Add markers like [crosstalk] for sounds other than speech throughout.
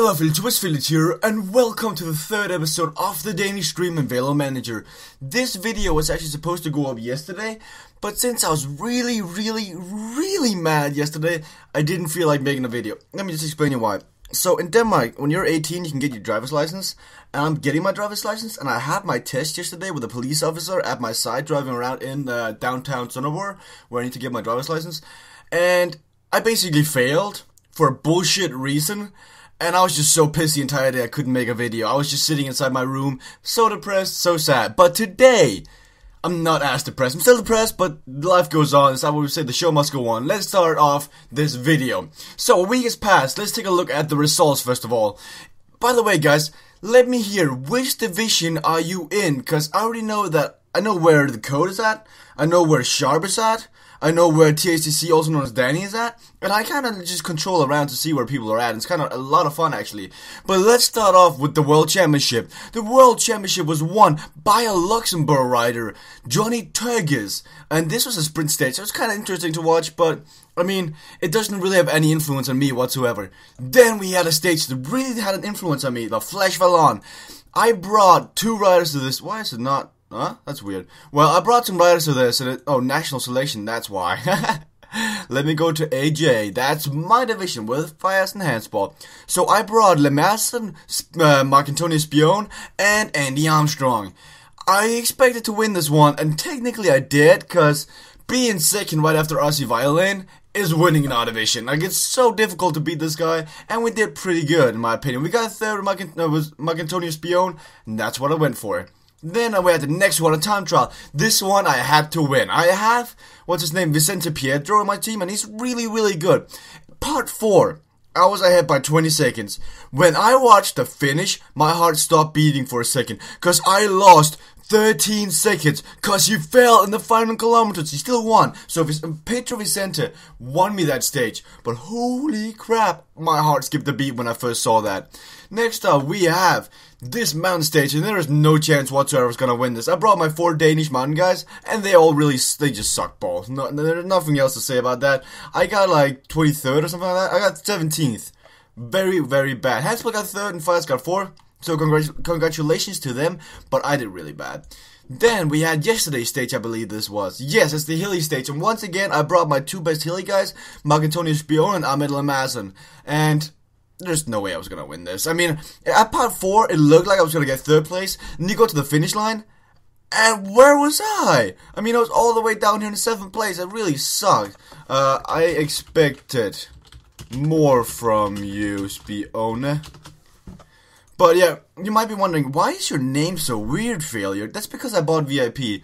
lovely Twistfillet here, and welcome to the third episode of the Danish Dream and Velo Manager. This video was actually supposed to go up yesterday, but since I was really, really, really mad yesterday, I didn't feel like making a video. Let me just explain you why. So in Denmark, when you're 18, you can get your driver's license, and I'm getting my driver's license, and I had my test yesterday with a police officer at my side driving around in uh, downtown Sonneborg, where I need to get my driver's license, and I basically failed for a bullshit reason. And I was just so pissed the entire day I couldn't make a video. I was just sitting inside my room, so depressed, so sad. But today, I'm not as depressed. I'm still depressed, but life goes on. That's how we say the show must go on. Let's start off this video. So, a week has passed. Let's take a look at the results first of all. By the way, guys, let me hear which division are you in? Because I already know that I know where the code is at. I know where Sharp is at. I know where THCC, also known as Danny, is at, and I kind of just control around to see where people are at. It's kind of a lot of fun, actually. But let's start off with the World Championship. The World Championship was won by a Luxembourg rider, Johnny Turgis, and this was a sprint stage, so it's kind of interesting to watch, but I mean, it doesn't really have any influence on me whatsoever. Then we had a stage that really had an influence on me, the Flèche Wallonne. I brought two riders to this. Why is it not Huh? That's weird. Well, I brought some riders to this, and it, oh, national selection, that's why. [laughs] Let me go to AJ. That's my division with Fires and Handball. So I brought Lemerson, uh, Marc-Antonio Spion, and Andy Armstrong. I expected to win this one, and technically I did, because being second right after Ozzy Violin is winning in our division. Like, it's so difficult to beat this guy, and we did pretty good, in my opinion. We got third, uh, Marc-Antonio Spion, and that's what I went for. Then I went the next one, a time trial. This one I had to win. I have, what's his name, Vicente Pietro on my team, and he's really, really good. Part 4. I was ahead by 20 seconds. When I watched the finish, my heart stopped beating for a second, cause I lost 13 seconds, cause you fell in the final kilometers. You still won. So Pedro Vicente won me that stage. But holy crap, my heart skipped a beat when I first saw that. Next up, we have this mountain stage, and there is no chance whatsoever I was gonna win this. I brought my four Danish mountain guys, and they all really, they just suck balls. No, there's nothing else to say about that. I got like 23rd or something like that. I got 17th. Very, very bad. Hansel got 3rd, and Fires got 4th. So congr- congratulations to them, but I did really bad. Then we had yesterday's stage, I believe this was. Yes, it's the hilly stage, and once again I brought my two best hilly guys, Marc-Antonio Spion and Ahmed Lamazen. And there's no way I was gonna win this. I mean, at part four, it looked like I was gonna get third place. And you go to the finish line, and where was I? I mean, I was all the way down here in seventh place. It really sucked. Uh, I expected more from you, Spione. But yeah, you might be wondering, why is your name so weird, Failure? That's because I bought VIP.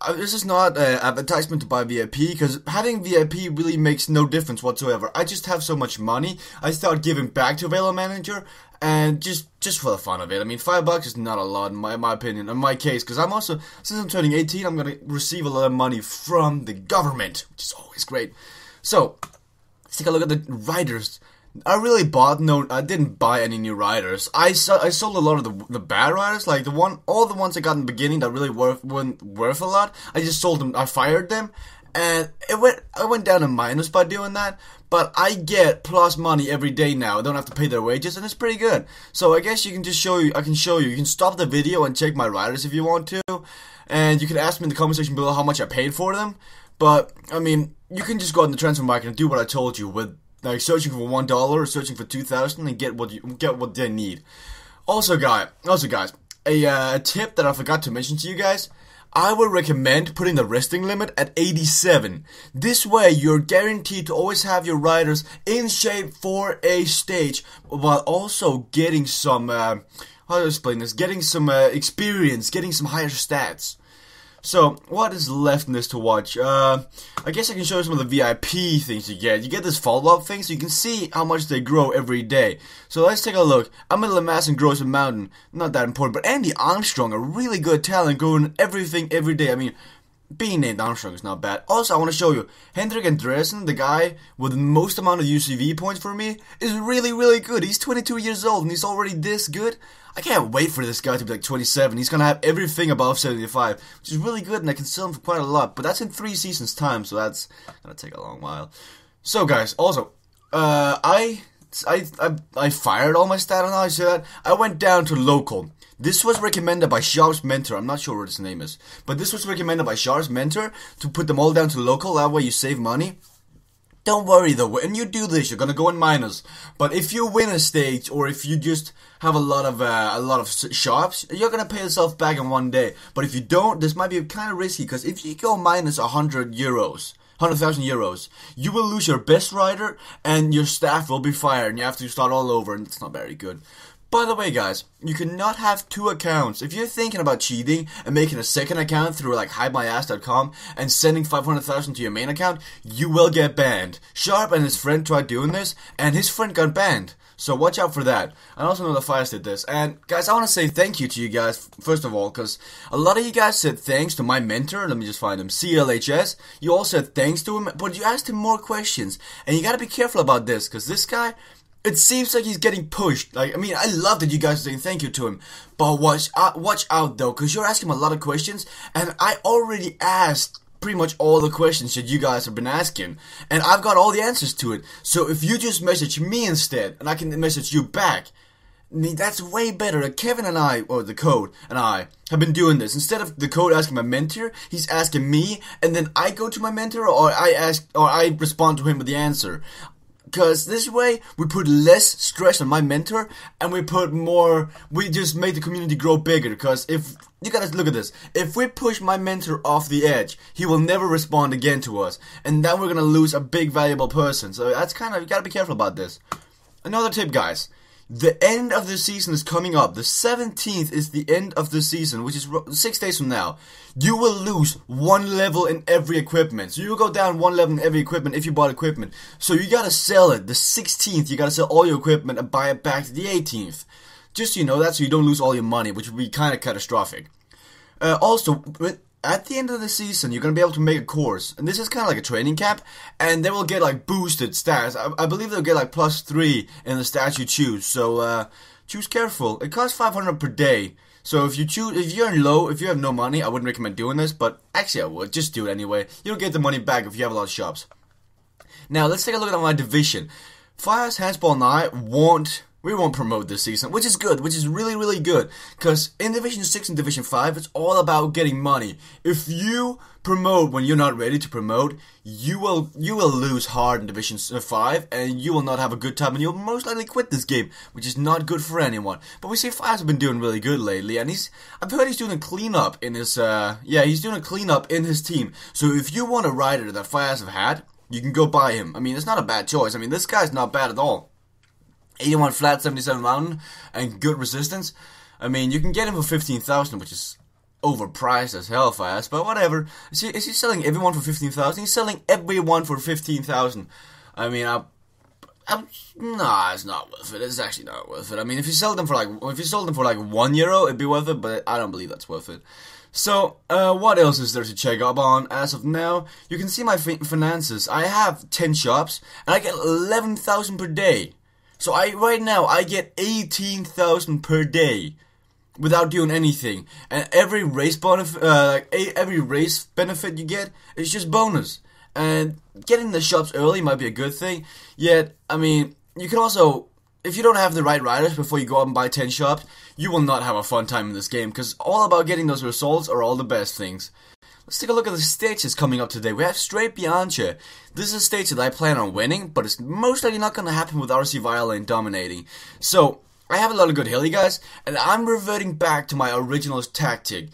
Uh, this is not an advertisement to buy VIP because having VIP really makes no difference whatsoever. I just have so much money. I start giving back to Velo Manager and just just for the fun of it. I mean, five bucks is not a lot in my, my opinion, in my case, because I'm also since I'm turning 18, I'm gonna receive a lot of money from the government, which is always great. So let's take a look at the riders I really bought no. I didn't buy any new riders. I I sold a lot of the the bad riders, like the one all the ones I got in the beginning that really worth weren't worth a lot. I just sold them. I fired them, and it went I went down a minus by doing that. But I get plus money every day now. I don't have to pay their wages, and it's pretty good. So I guess you can just show you. I can show you. You can stop the video and check my riders if you want to, and you can ask me in the comment section below how much I paid for them. But I mean, you can just go on the transfer market and do what I told you with like searching for one dollar or searching for two thousand and get what you get what they need. Also, guy, also guys, a uh, tip that I forgot to mention to you guys. I would recommend putting the resting limit at 87. This way, you're guaranteed to always have your riders in shape for a stage, while also getting some, uh, how do I explain this? Getting some uh, experience, getting some higher stats. So, what is left in this to watch? Uh, I guess I can show you some of the VIP things you get. You get this follow-up thing, so you can see how much they grow every day. So let's take a look. I'm in Lamass and grows a mountain. Not that important, but Andy Armstrong, a really good talent, growing everything every day. I mean, being named Armstrong is not bad. Also, I want to show you, Hendrik Andresen, the guy with the most amount of UCI points for me, is really, really good. He's 22 years old and he's already this good. I can't wait for this guy to be like 27. He's gonna have everything above 75, which is really good, and I can sell him for quite a lot. But that's in three seasons' time, so that's gonna take a long while. So, guys, also, uh, I I, I, I fired all my stat I said. I went down to local. This was recommended by Sharp's mentor. I'm not sure what his name is, but this was recommended by Sharp's mentor to put them all down to local. That way you save money. Don't worry though, when you do this, you're gonna go in minus. But if you win a stage, or if you just have a lot of uh, a lot of sharps, you're gonna pay yourself back in one day. But if you don't, this might be kind of risky because if you go minus hundred euros, hundred thousand euros, you will lose your best rider and your staff will be fired, and you have to start all over, and it's not very good. By the way, guys, you cannot have two accounts. If you're thinking about cheating and making a second account through like hidemyass.com and sending 500,000 to your main account, you will get banned. Sharp and his friend tried doing this, and his friend got banned. So watch out for that. I also know the Fires did this. And guys, I want to say thank you to you guys, first of all, because a lot of you guys said thanks to my mentor. Let me just find him, CLHS. You all said thanks to him, but you asked him more questions. And you gotta be careful about this, because this guy, it seems like he's getting pushed. Like, I mean, I love that you guys are saying thank you to him, but watch, watch out though, because you're asking him a lot of questions, and I already asked pretty much all the questions that you guys have been asking, and I've got all the answers to it. So if you just message me instead, and I can message you back, that's way better. Kevin and I, or the code and I, have been doing this. Instead of the code asking my mentor, he's asking me, and then I go to my mentor, or I ask, or I respond to him with the answer. Because this way, we put less stress on my mentor, and we put more, we just make the community grow bigger. Because if, you gotta look at this, if we push my mentor off the edge, he will never respond again to us. And then we're gonna lose a big valuable person. So that's kind of, you gotta be careful about this. Another tip, guys. The end of the season is coming up. The 17th is the end of the season, which is six days from now. You will lose one level in every equipment. So you will go down one level in every equipment if you bought equipment. So you gotta sell it. The 16th, you gotta sell all your equipment and buy it back to the 18th. Just so you know that, so you don't lose all your money, which would be kind of catastrophic. Uh, also, at the end of the season, you're gonna be able to make a course, and this is kind of like a training camp, and they will get like boosted stats. I, I believe they'll get like plus three in the stats you choose. So uh, choose careful. It costs 500 per day. So if you choose, if you're in low, if you have no money, I wouldn't recommend doing this. But actually, I would just do it anyway. You'll get the money back if you have a lot of shops. Now let's take a look at my division. Fires, Handball, and I won't we won't promote this season, which is good, which is really, really good. Because in Division 6 and Division 5, it's all about getting money. If you promote when you're not ready to promote, you will you will lose hard in Division 5, and you will not have a good time, and you'll most likely quit this game, which is not good for anyone. But we see Fives have been doing really good lately, and he's I've heard he's doing a cleanup in his uh yeah he's doing a cleanup in his team. So if you want a rider that Fives have had, you can go buy him. I mean, it's not a bad choice. I mean, this guy's not bad at all. 81 flat, 77 mountain, and good resistance. I mean, you can get him for 15,000, which is overpriced as hell fast, but whatever. Is he, is he selling everyone for 15,000? He's selling everyone for 15,000. I mean, I, I, nah, it's not worth it. It's actually not worth it. I mean, if you sell them for like, if you sold them for like one euro, it'd be worth it, but I don't believe that's worth it. So, uh, what else is there to check up on as of now? You can see my finances. I have 10 shops, and I get 11,000 per day. So I right now I get eighteen thousand per day without doing anything, and every race benefit, uh, every race benefit you get is just bonus. And getting the shops early might be a good thing. Yet, I mean, you can also, if you don't have the right riders before you go out and buy ten shops, you will not have a fun time in this game because all about getting those results are all the best things. Let's take a look at the stages coming up today. We have Strade Bianche. This is a stage that I plan on winning, but it's most likely not going to happen with RC Violin dominating. So, I have a lot of good hilly guys, and I'm reverting back to my original tactic.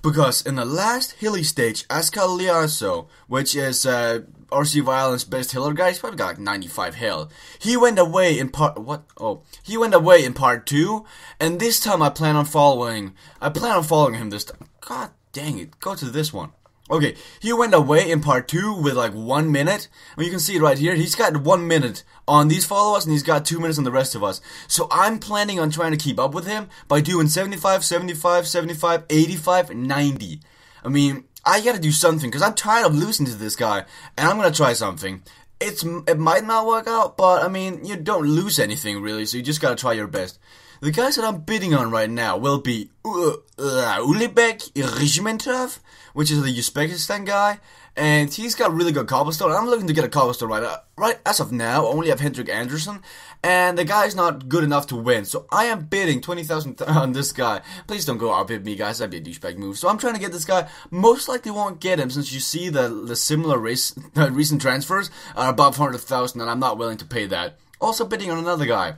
Because in the last hilly stage, Ascal Liazo, which is uh, RC Violin's best hiller guy, he's probably got like 95 hill. He went away in part, what? Oh, he went away in part 2, and this time I plan on following, I plan on following him this time. God Dang it, go to this one. Okay, he went away in part 2 with like 1 minute. I mean, you can see it right here. He's got 1 minute on these followers and he's got 2 minutes on the rest of us. So I'm planning on trying to keep up with him by doing 75, 75, 75, 85, 90. I mean, I gotta do something because I'm tired of losing to this guy and I'm gonna try something. It's It might not work out, but I mean, you don't lose anything really, so you just gotta try your best. The guys that I'm bidding on right now will be uh, uh, Ulibek Regimentov, which is the Uzbekistan guy, and he's got really good cobblestone. I'm looking to get a cobblestone right uh, right as of now. I only have Hendrik Anderson, and the guy's not good enough to win. So I am bidding twenty thousand [laughs] on this guy. Please don't go outbid me, guys. That'd be a douchebag move. So I'm trying to get this guy. Most likely won't get him since you see the the similar race uh, [laughs] recent transfers are above hundred thousand, and I'm not willing to pay that. Also bidding on another guy.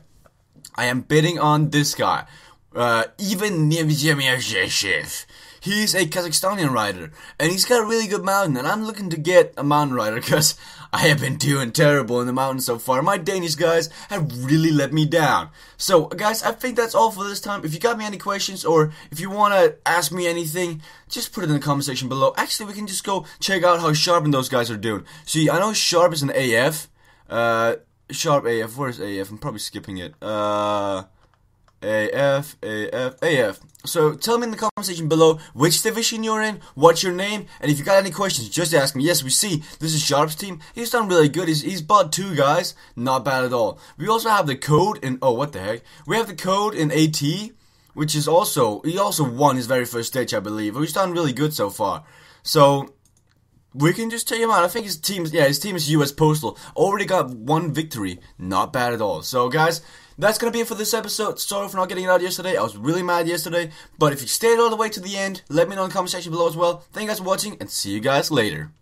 I am bidding on this guy, uh, Ivan Nevzhemyashev. He's a Kazakhstanian rider, and he's got a really good mountain, and I'm looking to get a mountain rider because I have been doing terrible in the mountain so far. My Danish guys have really let me down. So, guys, I think that's all for this time. If you got me any questions, or if you want to ask me anything, just put it in the comment section below. Actually, we can just go check out how Sharp and those guys are doing. See, I know Sharp is an AF, uh, Sharp AF. Where's AF? I'm probably skipping it. Uh, AF, AF, AF. So tell me in the comment section below which division you're in, what's your name, and if you got any questions, just ask me. Yes, we see this is Sharp's team. He's done really good. He's, he's bought two guys, not bad at all. We also have the code in. Oh, what the heck? We have the code in AT, which is also he also won his very first stage, I believe. He's done really good so far. So we can just take him out. I think his team, yeah, his team is U.S. Postal. Already got one victory. Not bad at all. So, guys, that's gonna be it for this episode. Sorry for not getting it out yesterday. I was really mad yesterday. But if you stayed all the way to the end, let me know in the comment section below as well. Thank you guys for watching, and see you guys later.